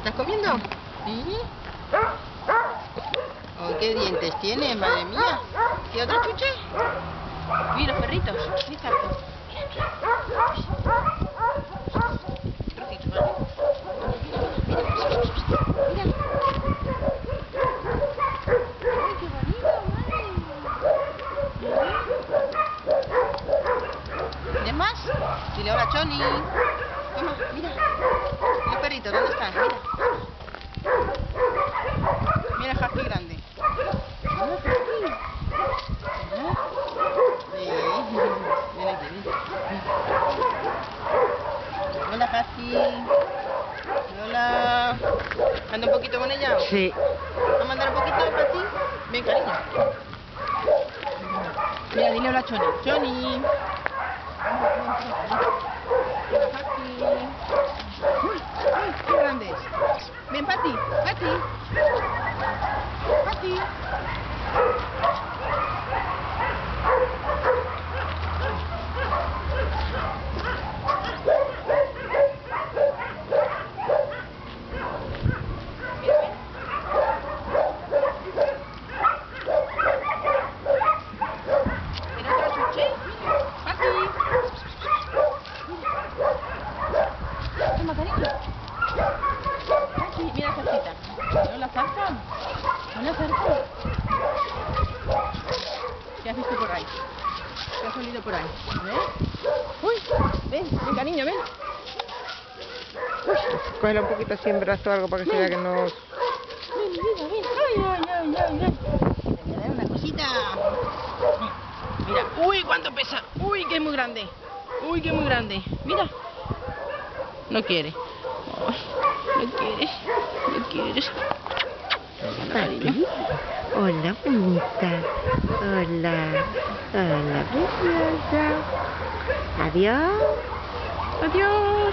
estás comiendo? ¿Sí? Oh, ¿Qué dientes tiene, madre mía? ¿Y otro chuche? Mira los perritos. Qué madre. ¿Tienes más? Dile hola, Choni. Toma, mira. El perrito, ¿dónde está? Mira. Mira el husky grande. Mira, husky. Mira. Sí. Ven aquí, ven. Hola, husky. Hola. ¿Anda un poquito con ella? Sí. ¿Vamos a andar un poquito para ti? Ven, cariño. Mira, dile hola, Choni. Choni. Hola, husky. Uy, uy, qué grande es. Ven, Pati, Pati. Pati. Pati, mira zarcita. ¿No la zarca? ¿No la zarca? ¿Qué has visto por ahí? ¿Qué has olido por ahí? A ver. Uy, ven, ven, cariño, ven. Cógela un poquito así en brazo o algo para que se vea que no... Ven, mira, ven. Ay, ay, ay, ay, ay. Te voy a dar una cosita. Mira, uy, cuánto pesa. Uy, que es muy grande. Uy, que es muy grande. Mira. No quiere. Ay, no quieres. No cariño. Hola, bonita. Hola. Hola, preciosa. Adiós. Adiós.